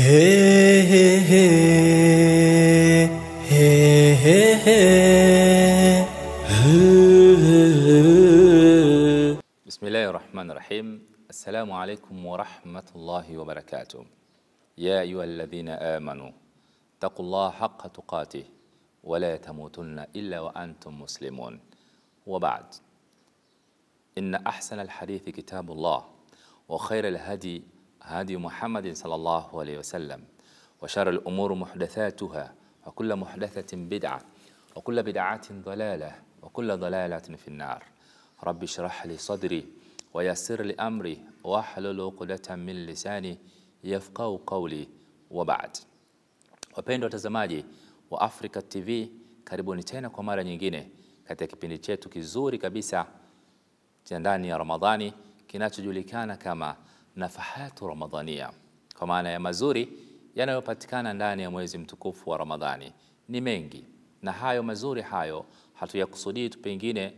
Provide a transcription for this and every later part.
بسم الله الرحمن الرحيم. السلام عليكم ورحمة الله وبركاته. يا أيها الذين آمنوا اتقوا الله حق تقاته ولا تموتن إلا وأنتم مسلمون. وبعد إن أحسن الحديث كتاب الله وخير الهدي هادي محمد صلى الله عليه وسلم وشر الأمور محدثاتها وكل محدثة بدعة وكل بدعة ضلالة وكل ضلالة في النار. رب اشرح لي صدري ويسر لي أمري واحلل عقدة من لساني يفقه قولي. وبعد. Wapendwa watazamaji wa africa tv karibuni tena kwa mara nyingine katika kipindi chetu kizuri kabisa cha ndani ya ramadhani kinachojulikana kama Nafahatu Ramadhania, kwa maana ya mazuri yanayopatikana ndani ya mwezi mtukufu wa Ramadhani. Ni mengi na hayo mazuri hayo hatuyakusudii tu pengine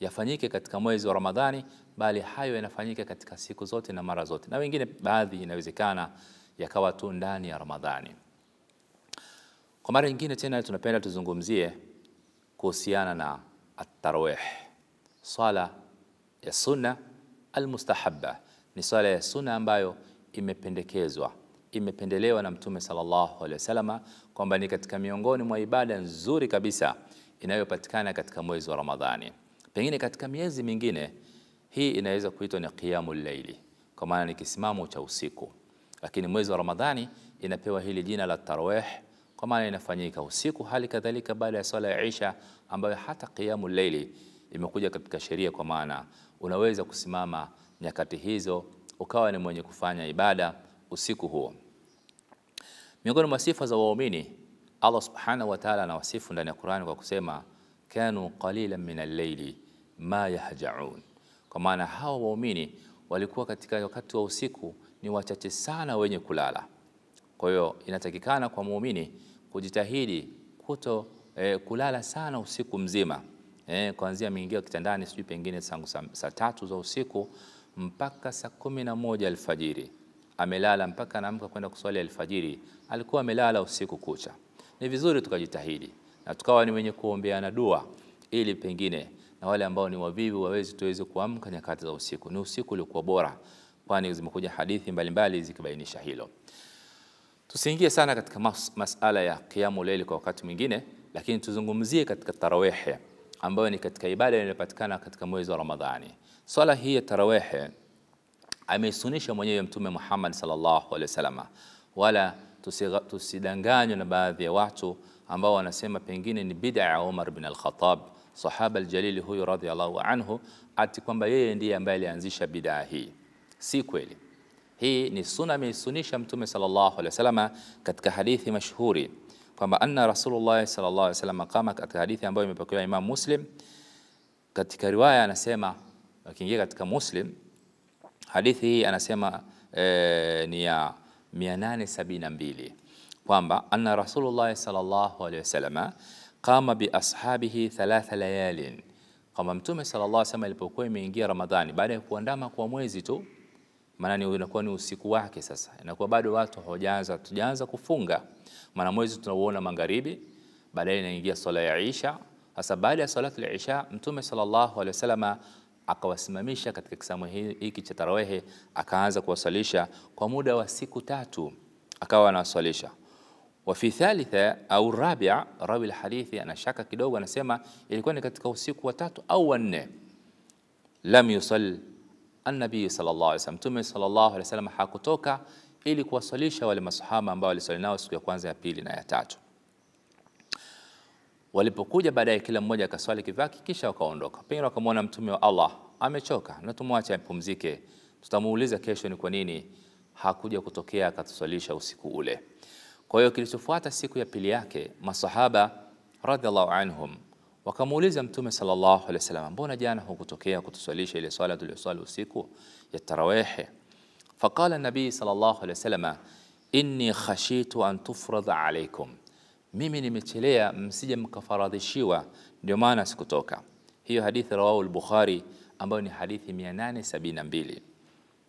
yafanyike katika mwezi wa Ramadhani, bali hayo yanafanyika katika siku zote na mara zote, na wengine baadhi inawezekana yakawa tu ndani ya Ramadhani. Kwa mara nyingine tena tunapenda tuzungumzie kuhusiana na at-tarawih, swala ya sunna almustahabba. Ni swala ya sunna ambayo imependekezwa, imependelewa na Mtume sallallahu alaihi wasallam kwamba ni katika miongoni mwa ibada nzuri kabisa inayopatikana katika mwezi wa Ramadhani. Pengine katika miezi mingine hii inaweza kuitwa ni qiyamul layli, kwa maana ni kisimamo cha usiku, lakini mwezi wa Ramadhani inapewa hili jina la tarawih kwa maana inafanyika usiku, hali kadhalika baada ya swala ya Isha ambayo hata qiyamul layli imekuja katika sheria, kwa maana unaweza kusimama nyakati hizo ukawa ni mwenye kufanya ibada usiku huo. Miongoni mwa sifa za waumini, Allah subhanahu wa ta'ala anawasifu ndani ya Qur'ani kwa kusema kanu qalilan min al-layli ma yahjaun, kwa maana hawa waumini walikuwa katika wakati wa usiku ni wachache sana wenye kulala. Kwa hiyo inatakikana kwa muumini kujitahidi kuto eh, kulala sana usiku mzima eh, kuanzia ameingia kitandani sijui pengine tangu saa, saa tatu za usiku mpaka saa kumi na moja alfajiri amelala mpaka anaamka kwenda kuswali alfajiri, alikuwa amelala usiku kucha. Ni vizuri tukajitahidi na tukawa ni wenye kuombeana dua, ili pengine na wale ambao ni wavivu waweze tuweze kuamka nyakati za usiku. Ni usiku uliokuwa bora, kwani zimekuja hadithi mbalimbali zikibainisha hilo. Tusiingie sana katika mas masala ya kiamu leili kwa wakati mwingine, lakini tuzungumzie katika tarawehe ambayo ni katika ibada inayopatikana katika mwezi wa Ramadhani. Swala hii ya tarawehe ameisunisha mwenyewe Mtume Muhammad sallallahu alaihi wasallam, wala tusidanganywe na baadhi ya watu ambao wanasema pengine ni bid'a ya Umar bin al-Khattab, sahaba aljalili huyu radhiallahu anhu, ati kwamba yeye ndiye ambaye alianzisha bid'a hii. Si kweli. Hii ni sunna ameisunisha Mtume sallallahu alaihi wasallam katika hadithi mashhuri kwamba anna Rasulullah sallallahu alaihi wasallam kama, katika hadithi ambayo imepokewa Imam Muslim. Katika riwaya anasema, akiingia katika Muslim, hadithi hii anasema e, ni ya 872 kwamba anna Rasulullah sallallahu alaihi wasallam qama bi ashabihi thalatha layalin, kwamba Mtume sallallahu alaihi wasallam alipokuwa imeingia Ramadhani baada ya kuandama kwa mwezi tu maana ni ni usiku wake. Sasa. Inakuwa bado watu hawajaanza tujaanza kufunga, maana mwezi tunauona magharibi, baadaye inaingia swala ya Isha. Sasa baada ya salatu ya Isha, Mtume sallallahu alaihi wasallam akawasimamisha katika kisamu hiki cha tarawehe, akaanza kuwasalisha kwa muda wa siku tatu, akawa anawasalisha wa fi thalitha au rabia, rawi alhadithi anashaka kidogo, anasema ilikuwa ni katika usiku wa tatu au wa nne, lam yusalli Annabii sallallahu alaihi wasallam, Mtume sallallahu alaihi wasallam hakutoka ili kuwasalisha wale masahaba ambao walisali nao siku ya kwanza, ya pili na ya tatu. Walipokuja baadaye, kila mmoja akaswali kivyake, kisha wakaondoka. Pengine wakamwona Mtume wa Allah amechoka na tumwache apumzike, tutamuuliza kesho ni kwa nini hakuja kutokea akatuswalisha usiku ule. Kwa hiyo kilichofuata siku ya pili yake, masahaba radhiallahu anhum wakamuuliza Mtume sallallahu alaihi wasallam, mbona jana hukutokea kutuswalisha ile swala tuliyoswali usiku ya tarawehe? Faqala nabii sallallahu alaihi wasallam, inni khashitu an tufradha alaikum, mimi nimechelea msije mkafaradhishiwa, ndio maana sikutoka. Hiyo hadithi rawahu al-Bukhari, ambayo ni hadithi 872.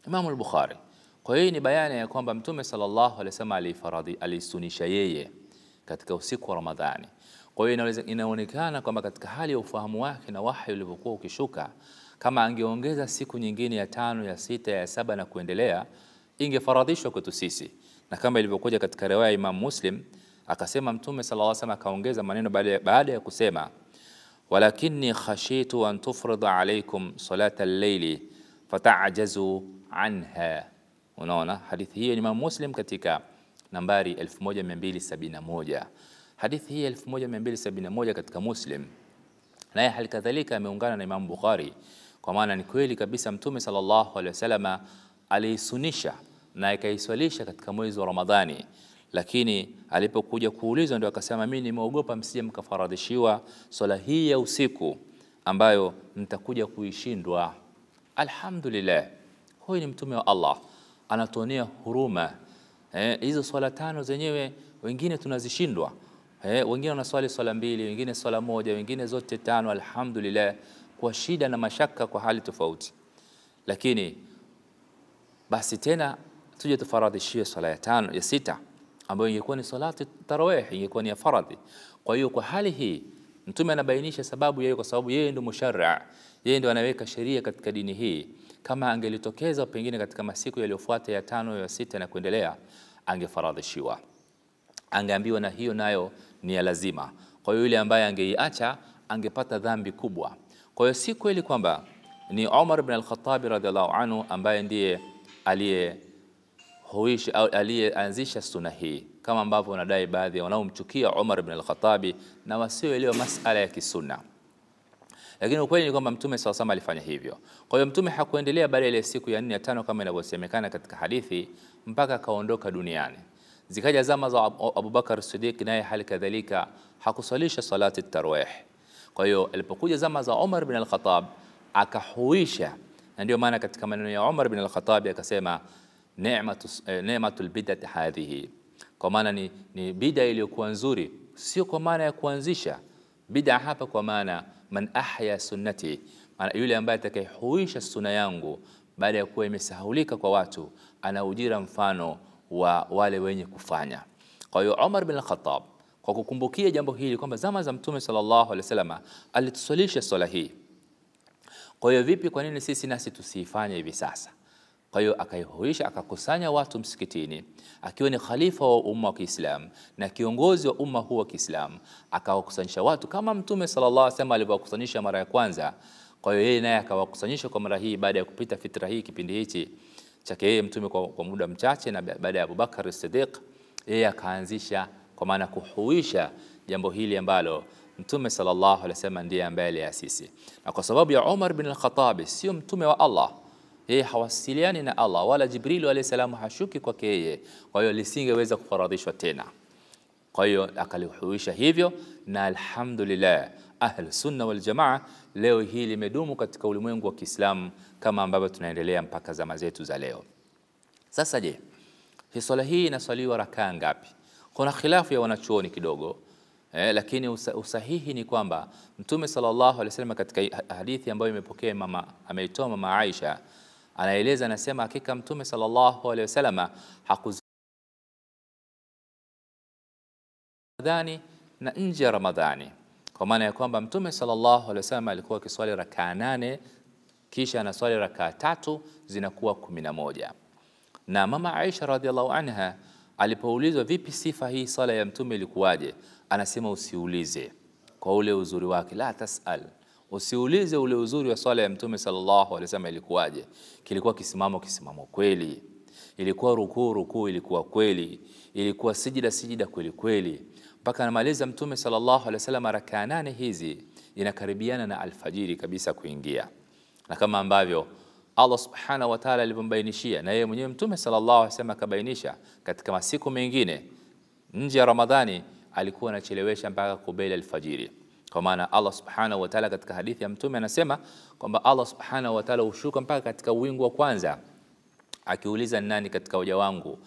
Imamu al-Bukhari Kwa hiyo ni bayana ya kwamba Mtume sallallahu alaihi wasallam alifaradhi alisunisha yeye katika usiku wa Ramadhani. Kwa hiyo inaonekana kwamba katika hali ya ufahamu wake na wahi ulivyokuwa ukishuka, kama angeongeza siku nyingine ya tano, ya sita, ya saba na kuendelea, ingefaradhishwa kwetu sisi, na kama ilivyokuja katika riwaya ya Imam Muslim akasema Mtume sallallahu alaihi wasallam akaongeza maneno baada ya kusema walakinni khashitu an tufrida alaykum salata al-layli fatajazu anha. Unaona, hadithi hiyo ni Imam Muslim katika nambari 1271. Hadithi hii 1271 katika Muslim, naye hali kadhalika ameungana na Imamu Bukhari, kwa maana ni kweli kabisa Mtume sallallahu alaihi wasallam aliisunisha na akaiswalisha katika mwezi wa Ramadhani, lakini alipokuja kuulizwa ndio akasema, mimi nimeogopa msije mkafaradhishiwa swala hii ya usiku ambayo mtakuja kuishindwa. Alhamdulillah, huyu ni mtume wa Allah, anatuonea huruma. Eh, hizo swala tano zenyewe wengine tunazishindwa. Eh, wengine wanaswali swala mbili, wengine swala moja, wengine zote tano. Alhamdulillah, kwa shida na mashaka, kwa hali tofauti, lakini basi tena tuje tufaradhishiwe swala ya tano ya sita ambayo ingekuwa ni salati tarawih, ingekuwa ni ya faradhi. Kwa hiyo kwa hali hii Mtume anabainisha sababu yeye, kwa sababu yeye ndio musharra, yeye ndio anaweka sheria katika dini hii. Kama angelitokeza pengine katika masiku yaliyofuata ya tano ya sita na kuendelea, angefaradhishiwa, angeambiwa na hiyo nayo ni ya lazima. Kwa hiyo yule ambaye angeiacha angepata dhambi kubwa. Kwa hiyo si kweli kwamba ni Umar bin al-Khattab radhiallahu anhu ambaye ndiye aliye huishi au aliyeanzisha sunna hii kama ambavyo wanadai baadhi wanaomchukia Umar ibn al-Khattabi na wasioelewa masala ya kisunna. Lakini ukweli ni kwamba Mtume SAW alifanya hivyo. Kwa hiyo Mtume hakuendelea baada ya siku ya nne ya tano kama inavyosemekana katika hadithi mpaka akaondoka duniani. Zama za Abubakar Siddiq, naye hali kadhalika hakusalisha salati tarawih. Kwa hiyo alipokuja zama za Umar ibn al-Khattab akahuisha, na ndio maana katika maneno ya Umar ibn al-Khattab akasema ni'matul bid'ati hadhihi, kwa maana ni, ni bid'a iliyokuwa nzuri, sio kwa maana ya kuanzisha bid'a hapa, kwa maana man ahya sunnati, yule ambaye atakayehuisha sunna yangu baada ya kuwa imesahulika kwa watu, ana ujira mfano wa wale wenye kufanya. Kwa hiyo Umar bin al-Khattab kwa kukumbukia jambo hili kwamba zama za Mtume sallallahu alaihi wasallam alitusalisha swala hii. Kwa hiyo vipi, kwa nini sisi nasi tusiifanye hivi sasa? Kwa hiyo akaihuisha, akakusanya watu msikitini, akiwa ni khalifa wa umma wa Kiislamu na kiongozi wa umma huu wa Kiislamu, akawakusanyisha watu kama Mtume sallallahu alaihi wasallam alivyowakusanyisha mara ya kwanza. Kwa hiyo yeye naye akawakusanyisha kwa mara hii, baada ya kupita fitra hii, kipindi hichi chake yeye Mtume kwa, kwa muda mchache, na baada ya Abubakar Siddiq, yeye akaanzisha kwa maana kuhuisha jambo hili ambalo Mtume sallallahu alaihi wasallam ndiye ambaye aliasisi, na kwa sababu ya Umar bin al-Khattab sio mtume wa Allah yeye hawasiliani na Allah wala Jibril alayhi salamu hashuki kwake yeye, kwa hiyo lisingeweza kufaradhishwa tena. Kwa hiyo akalihuisha hivyo, na alhamdulillah ahlu sunna wal jamaa leo hii limedumu katika ulimwengu wa Kiislamu kama ambavyo tunaendelea mpaka zama zetu za leo. Sasa je, swala hii inaswaliwa rakaa ngapi? Kuna khilafu ya wanachuoni kidogo eh, lakini usahihi ni kwamba Mtume sallallahu alaihi wasallam katika hadithi ambayo imepokea mama ameitoa mama Aisha anaeleza anasema, hakika Mtume sallallahu alaihi wasallam hakuzadhani na nje ya Ramadhani, kwa maana ya kwamba Mtume sallallahu alaihi wasallam alikuwa akiswali rakaa nane kisha anaswali rakaa tatu zinakuwa kumi na moja. Na mama Aisha radhiallahu anha alipoulizwa vipi sifa hii sala ya Mtume ilikuwaje, anasema usiulize kwa ule uzuri wake, la tasal. Usiulize ule uzuri wa swala ya Mtume sallallahu alaihi wasallam ilikuwaje. Kilikuwa kisimamo, kisimamo kweli, ilikuwa rukuu, rukuu ilikuwa kweli, ilikuwa sijida, sijida kweli kweli, mpaka anamaliza Mtume sallallahu alaihi wasallam rakaa nane hizi inakaribiana na alfajiri kabisa kuingia, na kama ambavyo Allah subhanahu wa ta'ala alivyombainishia na yeye mwenyewe Mtume sallallahu alaihi wasallam akabainisha katika masiku mengine nje ya Ramadhani, alikuwa anachelewesha mpaka kubeli alfajiri. Kwa maana Allah subhanahu wa ta'ala katika hadithi ya Mtume anasema kwamba Allah subhanahu wa ta'ala hushuka mpaka katika wingu wa kwanza, akiuliza nani katika waja wangu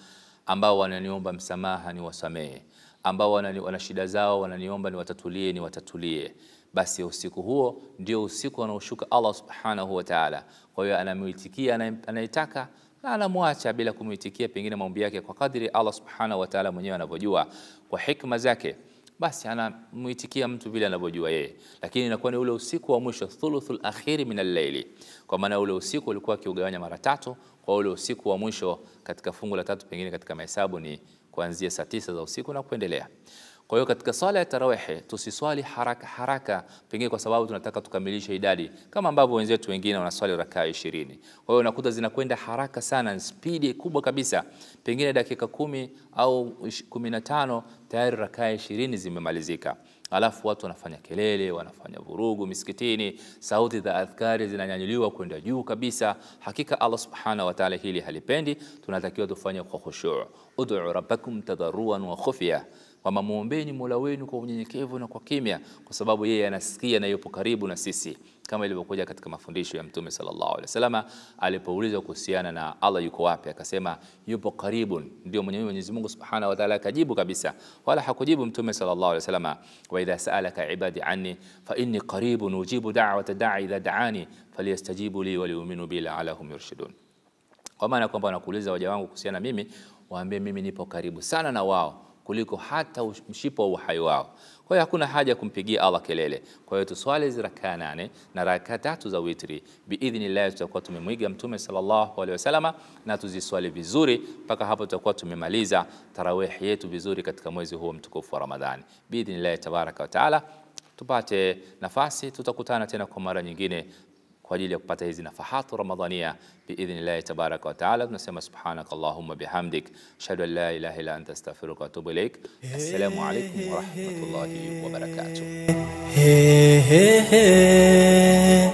ambao wananiomba msamaha ni wasamehe, ambao wana shida zao wananiomba niwatatulie niwatatulie. ni watatulie. Basi usiku huo ndio usiku anaoshuka Allah subhanahu wa ta'ala. Kwa hiyo anamuitikia anayetaka, na anamwacha bila kumuitikia pengine maombi yake kwa kadri Allah subhanahu wa ta'ala mwenyewe anavyojua kwa hikma zake basi anamuitikia mtu vile anavyojua yeye, lakini inakuwa ni ule usiku wa mwisho, thuluthul akhiri min al-layli, kwa maana ule usiku ulikuwa akiugawanya mara tatu. Kwa ule usiku wa mwisho katika fungu la tatu, pengine katika mahesabu ni kuanzia saa tisa za usiku na kuendelea. Kwa hiyo katika swala ya tarawehe tusiswali haraka haraka, pengine kwa sababu tunataka tukamilishe idadi, kama ambavyo wenzetu wengine wanaswali rakaa ishirini. Kwa hiyo unakuta zinakwenda haraka sana, spidi kubwa kabisa, pengine dakika kumi au kumi na tano tayari rakaa ishirini zimemalizika. Alafu watu wanafanya kelele, wanafanya vurugu misikitini, sauti za adhkari zinanyanyuliwa kwenda juu kabisa. Hakika Allah subhanahu wa ta'ala hili halipendi, tunatakiwa tufanye kwa khushu'. Ud'u rabbakum tadarruan wa khufya kwamba muombeni Mola wenu kwa unyenyekevu na kwa kimya, kwa sababu yeye anasikia na yupo karibu na sisi, kama ilivyokuja katika mafundisho ya Mtume sallallahu alaihi wasallam alipoulizwa kuhusiana na Allah yuko wapi, akasema yupo karibu. Ndio Mwenyezi Mungu subhanahu wa ta'ala akajibu kabisa, wala hakujibu Mtume sallallahu alaihi wasallam, wa idha sa'alaka ibadi anni fa inni qaribun ujibu da'wata da'i idha da'ani falyastajibu li wa liyu'minu bi la'allahum yurshidun, kwa maana kwamba wanakuuliza waja wangu kuhusiana mimi, waambie mimi nipo karibu sana na wao kuliko hata mshipo wa uhai wao. Kwa hiyo hakuna haja ya kumpigia Allah kelele. Kwa hiyo tuswali hizi rakaa nane na rakaa tatu za witri, biidhnillahi tutakuwa tumemwiga Mtume sallallahu alaihi wasallam na tuziswali vizuri mpaka hapo tutakuwa tumemaliza tarawih yetu vizuri katika mwezi huu mtukufu wa Ramadhani, biidhnillahi tabaraka wa taala. Tupate nafasi, tutakutana tena kwa mara nyingine kwa ajili ya kupata hizi nafahatu ramadhania biidhnillahi tabaraka wa taala. Tunasema subhanaka allahumma bihamdik ashhadu an la ilaha illa anta astaghfiruka wa atubu ilaik. Assalamu alaikum wa rahmatullahi wa barakatuh. Hey, hey, hey.